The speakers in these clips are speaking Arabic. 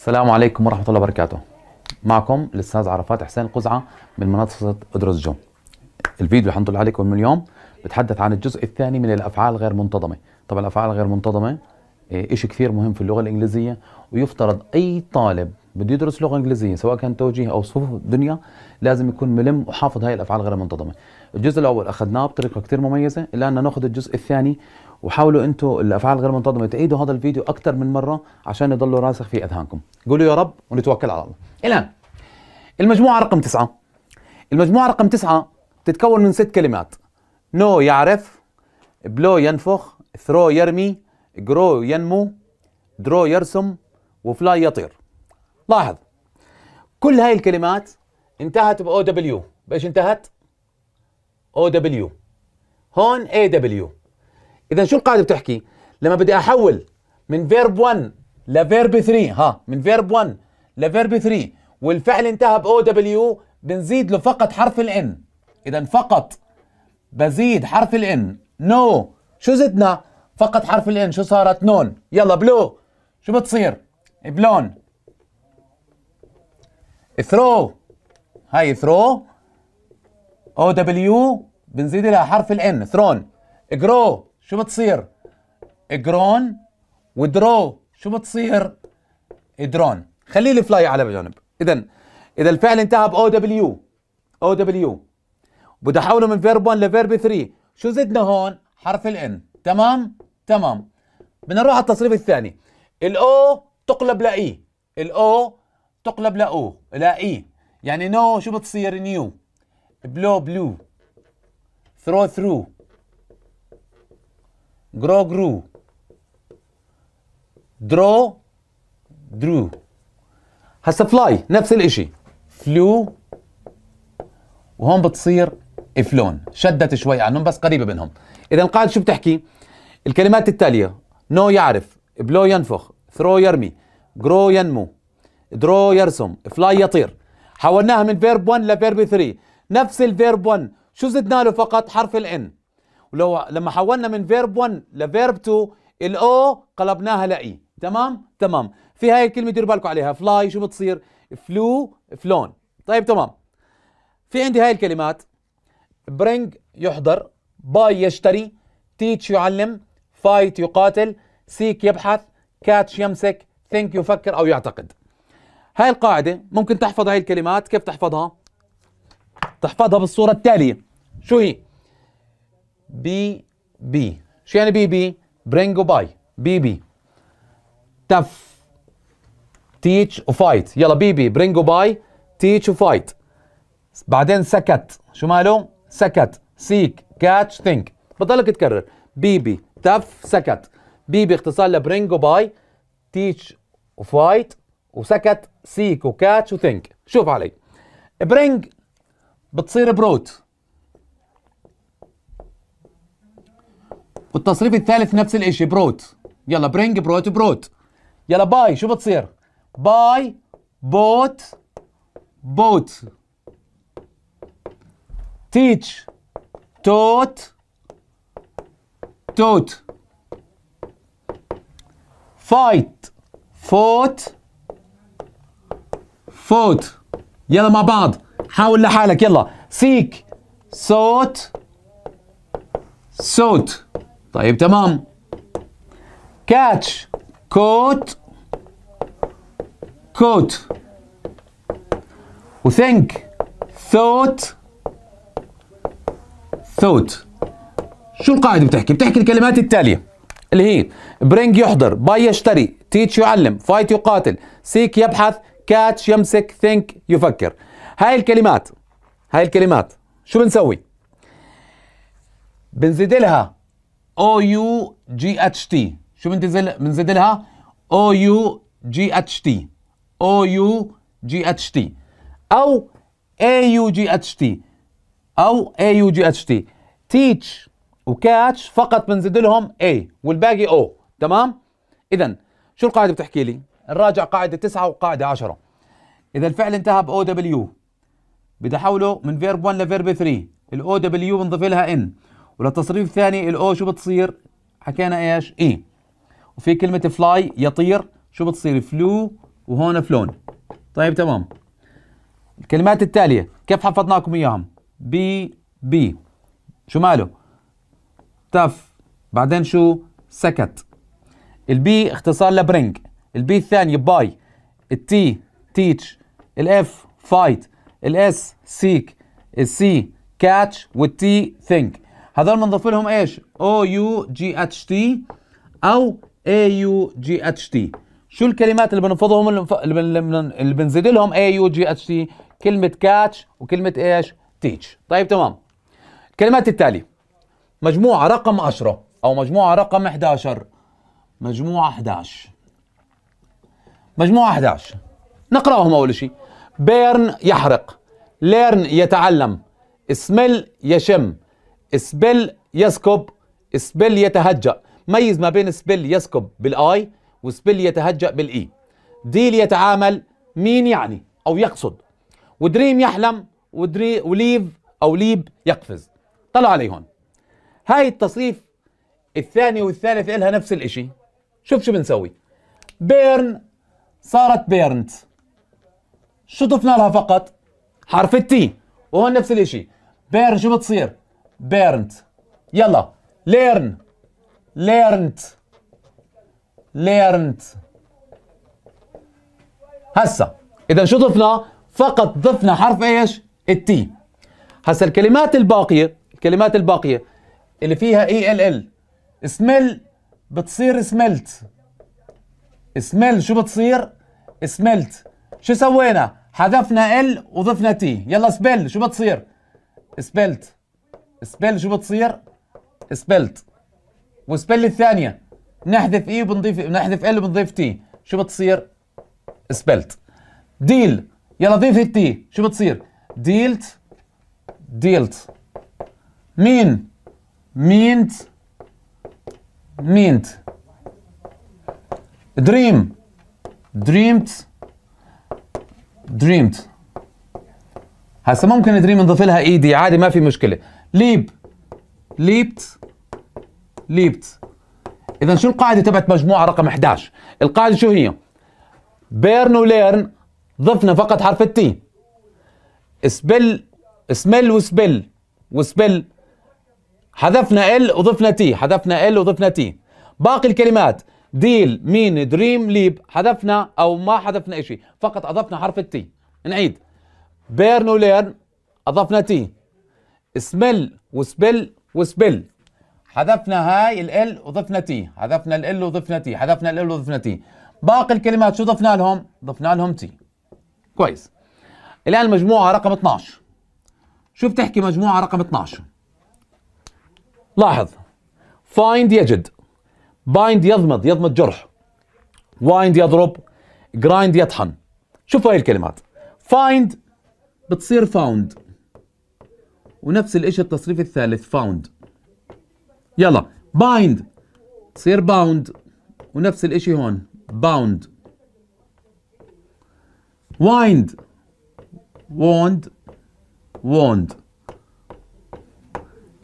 السلام عليكم ورحمة الله وبركاته. معكم الأستاذ عرفات حسين القزعة من منصة ادرس جو الفيديو اللي حنطلع عليكم اليوم بتحدث عن الجزء الثاني من الأفعال غير منتظمة. طبعا الأفعال غير منتظمة إيه، إشي كثير مهم في اللغة الإنجليزية ويفترض أي طالب بده يدرس لغة إنجليزية سواء كان توجيه أو صفوف دنيا لازم يكون ملم وحافظ هاي الأفعال غير المنتظمة الجزء الأول أخذناه بطريقة كثير مميزة أن نأخذ الجزء الثاني وحاولوا أنتم الأفعال غير منتظمة تعيدوا هذا الفيديو أكثر من مرة عشان يضلوا راسخ في أذهانكم. قولوا يا رب ونتوكل على الله. الان المجموعة رقم تسعة. المجموعة رقم تسعة تتكون من ست كلمات. know يعرف blow ينفخ throw يرمي grow ينمو draw يرسم و fly يطير. لاحظ كل هاي الكلمات انتهت ب O W. بإيش انتهت؟ O W. هون A W إذا شو القاعدة بتحكي؟ لما بدي أحول من verb 1 ل verb 3 ها من verb 1 ل verb 3 والفعل انتهى ب O W بنزيد له فقط حرف ال N اذا فقط بزيد حرف ال N know know. شو زدنا؟ فقط حرف ال N شو صارت؟ known. يلا blow شو بتصير؟ blown. throw هاي throw O W بنزيد لها حرف ال N thrown grow شو بتصير؟ grown و draw شو بتصير؟ drawn خلي لي fly على جنب اذا إذا الفعل انتهى باو دبليو أو دبليو بدي أحوله من verb 1 ل verb 3 شو زدنا هون؟ حرف ال N تمام؟ تمام. بدنا نروح على التصريف الثاني. الاو تقلب لاي الاو تقلب لاو لا اي يعني know شو بتصير؟ knew blow blew throw threw grow grew draw drew هسا fly نفس الإشي. flew وهون بتصير flown شدت شوي عنهم بس قريبة منهم. إذا القاعده شو بتحكي؟ الكلمات التالية. know يعرف. blow ينفخ. throw يرمي. grow ينمو. draw يرسم. fly يطير. حولناها من verb 1 ل verb 3 نفس ال verb 1 شو زدنا له فقط؟ حرف ال n ولو لما حولنا من verb 1 ل verb 2 ال o قلبناها ل e تمام؟ تمام. في هاي الكلمة ديروا بالكم عليها. fly شو بتصير؟ flew flown طيب تمام. في عندي هاي الكلمات. bring يحضر buy يشتري teach يعلم fight يقاتل seek يبحث catch يمسك think يفكر أو يعتقد. هاي القاعدة ممكن تحفظ هاي الكلمات. كيف تحفظها؟ تحفظها بالصورة التالية. شو هي؟ b b شو يعني b b bring و buy b b تف teach و fight يلا b b bring و buy teach و fight بعدين سكت. شو ماله سكت. seek catch think بضلك تكرر. b b تف سكت. b b اختصار ل bring و buy teach و fight وسكت. seek و catch و think شوف علي. bring بتصير brought والتصريف الثالث نفس الإشي brought. يلا bring brought brought يلا buy شو بتصير؟ buy bought bought. teach taught taught. fight fought fought. يلا مع بعض. حاول لحالك. يلا. seek sought sought. طيب تمام. catch caught caught و think thought thought شو القاعدة بتحكي؟ بتحكي الكلمات التالية اللي هي bring يحضر buy يشتري teach يعلم fight يقاتل seek يبحث catch يمسك think يفكر. هاي الكلمات هاي الكلمات شو بنسوي؟ بنزيد لها. أو يو جي اتش تي شو بنزيد بنزيد لها o u g h t o u g h t أو a u g h t أو a u g h t teach و catch فقط بنزيد لهم a والباقي o تمام؟ اذا شو القاعدة بتحكي لي؟ نراجع قاعدة 9 وقاعدة 10 إذا الفعل انتهى باو دبليو بدي أحوله من verb 1 ل verb 3 ال o w بنضيف لها n وللتصريف الثاني ال o شو بتصير؟ حكينا إيش؟ e. وفي كلمة fly يطير شو بتصير؟ flew وهون flown طيب تمام. الكلمات التالية كيف حفظناكم إياهم؟ b b. شو ماله؟ تف. بعدين شو؟ سكت. البي اختصار لبرينج. البي الثاني باي. التي تيتش. الاف فايت. الاس سيك. السي كاتش. والتي ثينك. هذول بنضيف لهم إيش؟ أو يو جي اتش تي أو إي يو جي اتش تي. شو الكلمات اللي بنفضهم اللي بنزيد لهم a u g h t؟ كلمة catch وكلمة إيش؟ teach طيب تمام. الكلمات التالية مجموعة رقم 10 أو مجموعة رقم 11 مجموعة 11 مجموعة 11 نقرأهم أول شيء. burn يحرق. learn يتعلم. smell يشم. spill يسكب spell يتهجأ. ميز ما بين spill يسكب بال i و spell يتهجأ بال e. deal يتعامل mean يعني؟ أو يقصد. و dream يحلم و dream و leave أو leap يقفز. طلع علي هون. هاي التصريف الثاني والثالث إلها نفس الإشي. شوف شو بنسوي. burn صارت burnt. شو ضفنا لها فقط؟ حرف ال t. وهون نفس الإشي. burn شو بتصير؟ burnt يلا learn learnt learnt هسا اذا شو ضفنا? فقط ضفنا حرف إيش؟ ال t. هسا الكلمات الباقية الكلمات الباقية اللي فيها e l l smell بتصير smelt smell شو بتصير؟ smelt شو سوينا؟ حذفنا l وضفنا t يلا spill شو بتصير؟ spilt spill شو بتصير؟ spilt. و spell الثانية نحذف e وبنضيف نحذف l وبنضيف t شو بتصير؟ spelt. deal. يلا ضيف ال t شو بتصير؟ dealt dealt. mean؟ meant meant. dream. dreamt dreamt. هسه ممكن dream نضيف لها ed عادي ما في مشكلة. leap leapt. leapt. اذا شو القاعدة تبعت مجموعة رقم 11 القاعدة شو هي؟ burn و learn ضفنا فقط حرف ال t. spell smell و spill و spell حذفنا l وضفنا t. حذفنا l وضفنا t. باقي الكلمات. deal mean dream leap. حذفنا أو ما حذفنا شيء فقط أضفنا حرف ال t. نعيد. burn و learn أضفنا T. smell و spell و spill حذفنا هاي L وضفنا T حذفنا L وضفنا T حذفنا L وضفنا T باقي الكلمات شو ضفنا لهم؟ ضفنا لهم T كويس. الآن المجموعه رقم 12 شو بتحكي مجموعة رقم 12 لاحظ. Find يجد. Bind يضمد. يضمد جرح. Wind يضرب. Grind يطحن. شوفوا هاي الكلمات. Find بتصير found. ونفس الاشي التصريف الثالث found. يلا bind. تصير bound. ونفس الاشي هون bound. wind. wound. wound.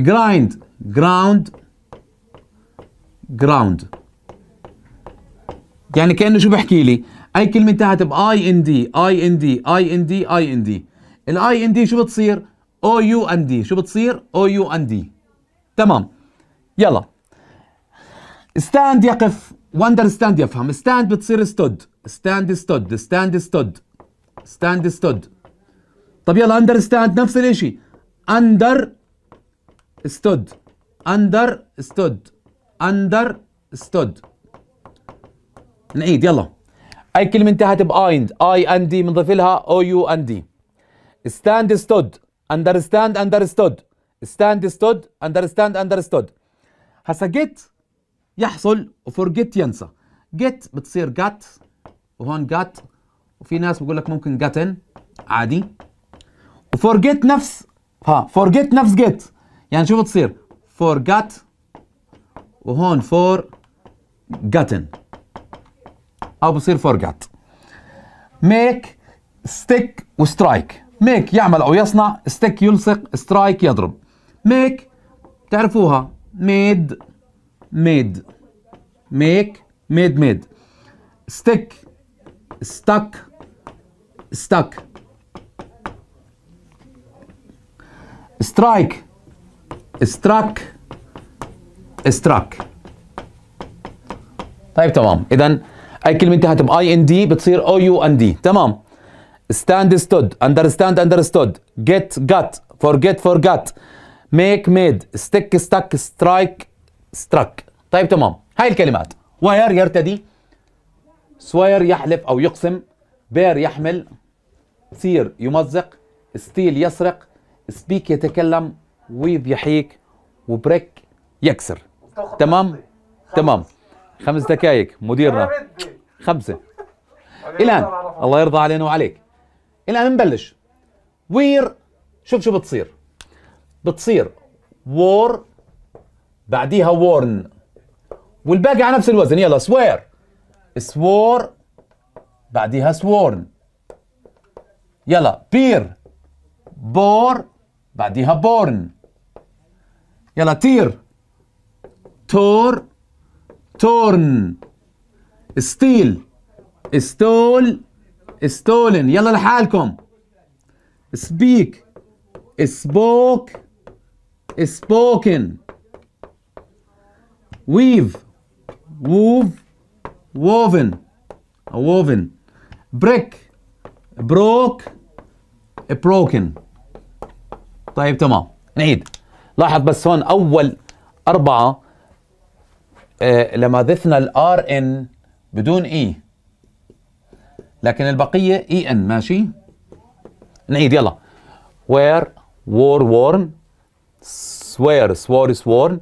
grind. ground. ground. يعني كأنه شو بحكي لي؟ أي كلمة انتهت باي ان دي اي ان دي اي ان دي اي ان دي الاي ان دي شو بتصير؟ أو يو ان دي شو بتصير؟ أو يو ان دي تمام. يلا. stand يقف. و understand يفهم. stand بتصير stood stand stood stand stood stand stood طب يلا understand نفس الإشي. under stood understood understood نعيد. يلا. أي كلمة انتهت ب IND IND بنضيف لها OUND stand stood understand understood stand stood understand understood هسا get يحصل و forget ينسى. get بتصير got وهون got وفي ناس بقول لك ممكن gotten عادي. و forget نفس ها forget نفس get يعني شو بتصير؟ Forgot وهون forgotten أو بصير forgot make stick و strike make يعمل أو يصنع stick يلصق strike يضرب. make تعرفوها made made make made made stick stuck stuck strike struck struck طيب تمام. اذا أي كلمة انتهت باي ان دي بتصير أو يو ان دي تمام. Stand stood understand understood. Get got forget forgot. Make made stick stuck strike struck. طيب تمام. هاي الكلمات. wear يرتدي. swear يحلف أو يقسم. bear يحمل. tear يمزق. steal يسرق. speak يتكلم. weave يحيك. و break يكسر. تمام؟ تمام. خمس دقائق مديرنا. خمسة. إلآن. الله يرضى علينا وعليك. الآن نبلش. wear شوف شو بتصير. بتصير wore بعديها worn والباقي على نفس الوزن. يلا swear swore بعديها sworn يلا bear bore بعديها born يلا tear tore torn steal stole stolen يلا لحالكم speak spoke spoken weave wove woven woven break broke broken طيب تمام. نعيد. لاحظ بس هون أول أربعة آه لما ضفنا ال RN بدون E لكن البقية EN ماشي؟ نعيد يلا. wear wore worn swear swore sworn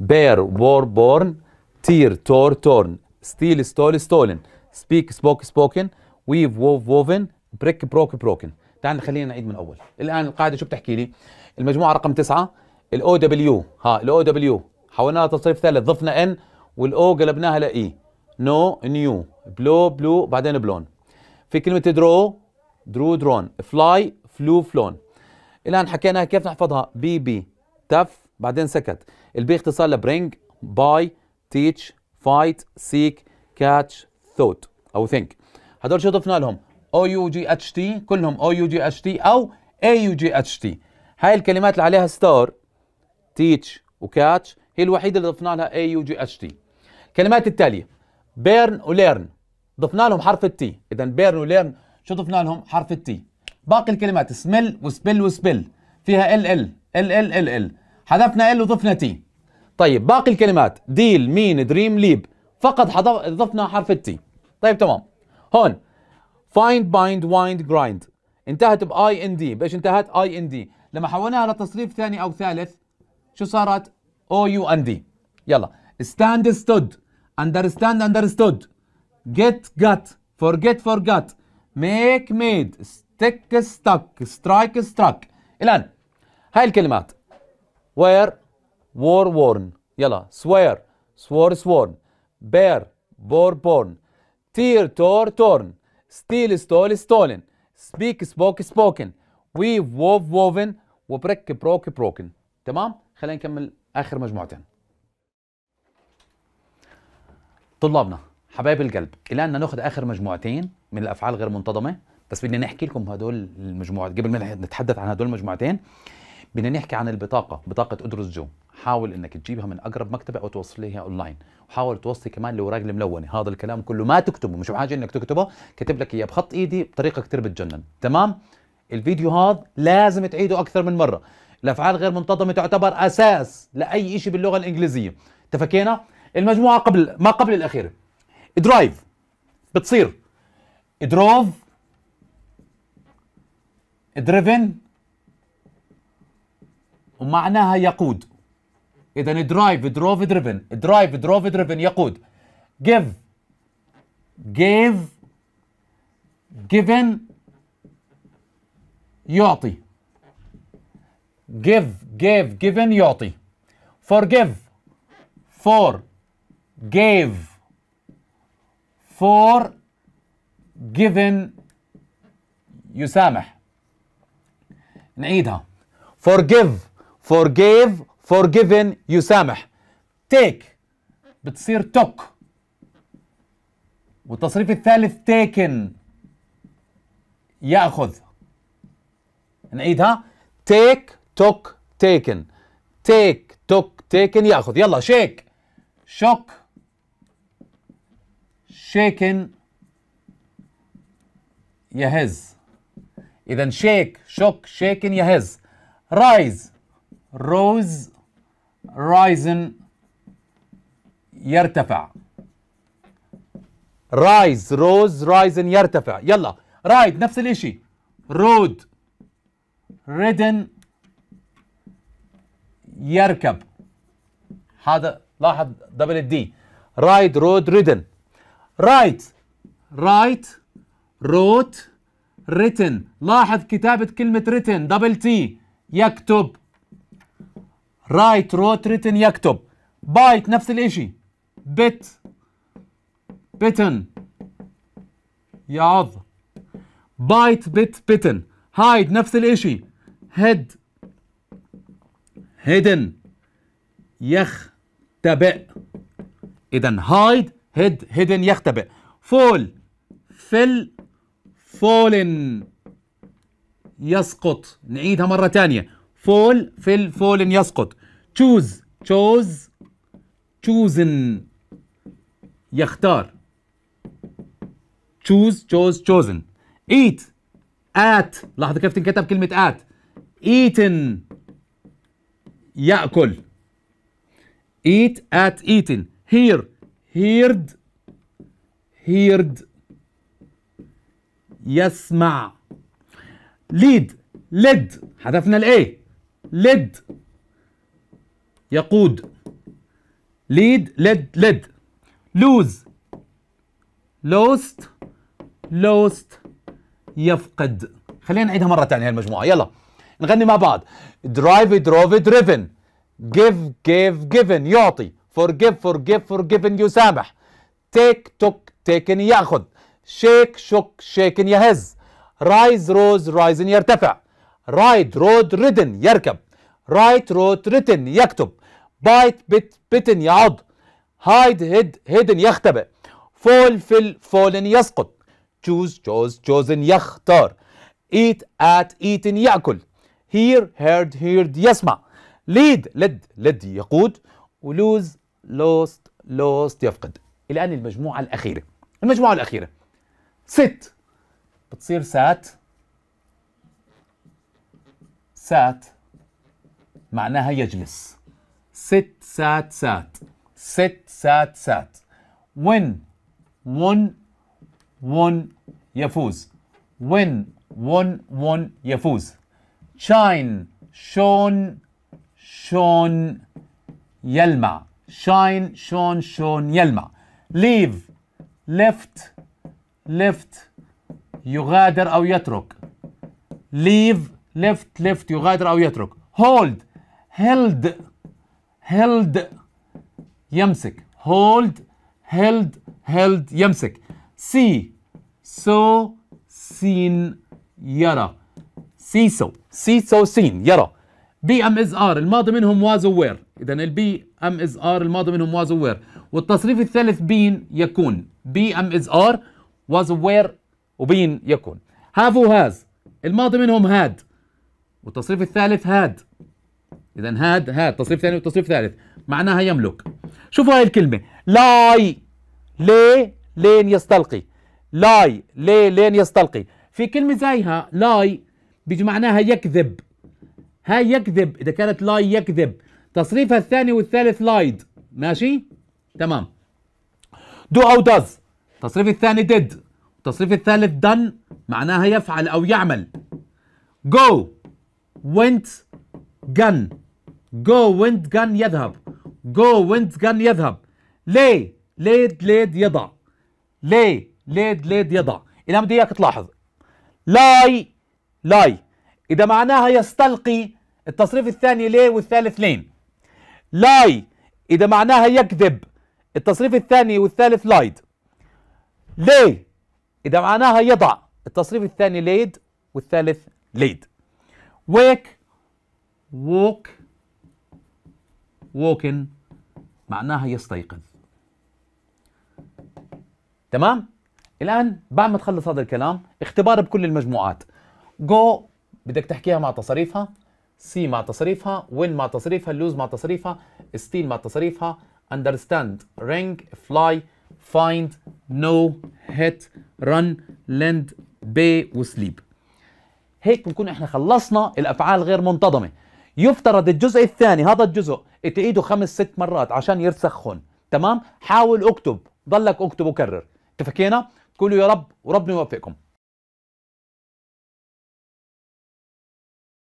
bear bore born tear tore torn steal stole stolen speak spoke spoken weave wove woven break broke broken تعال خلينا نعيد من أول. الآن القاعدة شو بتحكي لي؟ المجموعة رقم تسعة. الاو دبليو ها الاو دبليو حولناها تصريف ثالث. ضفنا N وال O قلبناها ل E know knew blow blew بعدين blown في كلمة draw drew drawn fly flew flown الآن حكينا كيف نحفظها. B B تف بعدين سكت. ال B اختصار ل bring buy teach fight seek catch thought أو think هدول شو ضفنا لهم؟ أو يو جي اتش تي كلهم أو يو جي اتش تي أو اي يو جي اتش تي هاي الكلمات اللي عليها star teach و catch هي الوحيدة اللي ضفنا لها اي يو جي اتش تي الكلمات التالية. burn و learn ضفنا لهم حرف ال T. اذا burn و learn شو ضفنا لهم؟ حرف ال T. باقي الكلمات smell و spell و spill. فيها L L L L L L. حذفنا L وضفنا T. طيب باقي الكلمات. deal mean dream leap. فقط ضفنا حرف ال T. طيب تمام. هون. find bind wind grind. انتهت ب IND بإيش انتهت؟ IND لما حولناها لتصريف ثاني أو ثالث شو صارت؟ OUND يلا. stand stood. understand understood. Get got forget forgot make made stick stuck strike struck الان هاي الكلمات wear wore worn يلا swear swore sworn bear bore born tear tore torn steal stole stolen speak spoke spoken weave wove woven وبرك بروك بروكن تمام خلينا نكمل اخر مجموعتين طلابنا حبايب القلب الان نأخذ آخر مجموعتين من الأفعال غير منتظمة بس بدنا نحكي لكم هدول المجموعات قبل ما نتحدث عن هدول المجموعتين بدنا نحكي عن البطاقة بطاقة أدرس جو. حاول إنك تجيبها من أقرب مكتبة أو توصل ليها أونلاين. وحاول توصي كمان الاوراق الملونة. هذا الكلام كله ما تكتبه مش بحاجة إنك تكتبه كتب لك إياه بخط إيدي بطريقة كثير بتجنن. تمام؟ الفيديو هذا لازم تعيده أكثر من مرة. الأفعال غير منتظمة تعتبر أساس لأي شيء باللغة الإنجليزية. تفكينا المجموعة قبل ما قبل الأخيرة. drive بتصير. drove driven ومعناها يقود. اذا drive drove driven drive drove driven يقود. give. gave given. يعطي. give gave given يعطي. forgive forgave for given يسامح نعيدها forgive forgave forgiven يسامح take بتصير took والتصريف الثالث taken يأخذ نعيدها take took taken take took taken يأخذ يلا شيك shook shaken يهز. إذا shake shook shaken يهز. rise rose risen يرتفع. rise rose risen يرتفع. يلا ride نفس الإشي. rode ridden يركب. هذا لاحظ double ال D ride rode ridden write write wrote written لاحظ كتابة كلمة written double T يكتب. write wrote written يكتب. bite نفس الإشي. bit bitten يعض. bite bit bitten hide نفس الإشي. hid hidden يختبئ. اذا hide hid hidden يختبئ. fall fell fallen. يسقط. نعيدها مرة ثانية fall fell fallen يسقط. تشوز تشوز تشوزن. يختار. choose chose chosen. eat. ate. لاحظوا كيف تنكتب كلمة ate. eaten. يأكل. eat ate eaten. hear. heard. heard. يسمع. lead. led. حذفنا ال A led. يقود. lead. led. led. lose. lost. lost. يفقد. خلينا نعيدها مرة ثانية هالمجموعة يلا. نغني مع بعض. drive drove driven give gave given. يعطي. Forgive forgive forgiven يسامح take took taken يأخذ shake shook shaken يهز rise rose risen يرتفع ride rode ridden يركب write wrote written يكتب bite bit bitten يعض hide hid hidden يختبئ fall fill fallen يسقط choose chose chosen يختار eat at eaten يأكل hear heard heard يسمع lead led led يقود ولوز lost lost يفقد. الآن المجموعة الأخيرة المجموعة الأخيرة. ست. بتصير سات. سات. معناها يجلس. ست سات سات. ست سات سات. win won won يفوز. win won won يفوز. shine شون. شون يلمع. Shine شون شون يلمع leave left left يغادر أو يترك leave left left يغادر أو يترك hold held held يمسك hold held held يمسك see saw seen يرى see saw see saw seen يرى be am is are الماضي منهم was were اذا ال be am is are الماضي منهم was were والتصريف الثالث been يكون. be am is are was were و been يكون. have و has الماضي منهم had والتصريف الثالث had اذا had had تصريف ثاني وتصريف ثالث. معناها يملك. شوفوا هاي الكلمة. lie lay lain يستلقي. lie lay lain يستلقي. في كلمة زيها lie بيجي معناها يكذب. هاي يكذب إذا كانت lie يكذب. تصريفها الثاني والثالث lied. ماشي؟ تمام. do أو does التصريف الثاني did التصريف الثالث done معناها يفعل أو يعمل. Go. Went. Gun. Go. Went. Gun. يذهب. Go. Went. Gun. يذهب. lay laid laid يضع. lay laid laid يضع. إذا بدي إياك تلاحظ؟ lie lie إذا معناها يستلقي التصريف الثاني lay والثالث lain؟ lie. إذا معناها يكذب التصريف الثاني والثالث lied. lay إذا معناها يضع التصريف الثاني laid والثالث laid. wake woke woken معناها يستيقظ. تمام؟ الآن بعد ما تخلص هذا الكلام اختبار بكل المجموعات. جو بدك تحكيها مع تصاريفها see مع تصريفها win مع تصريفها lose مع تصريفها steal مع تصريفها understand ring fly find know hit run lend pay و sleep هيك بنكون إحنا خلصنا الأفعال غير منتظمة. يفترض الجزء الثاني هذا الجزء تعيده خمس ست مرات عشان يرسخ هون تمام؟ حاول اكتب ضلك اكتب وكرر. اتفقنا قولوا يا رب وربنا يوفقكم.